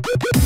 Bye.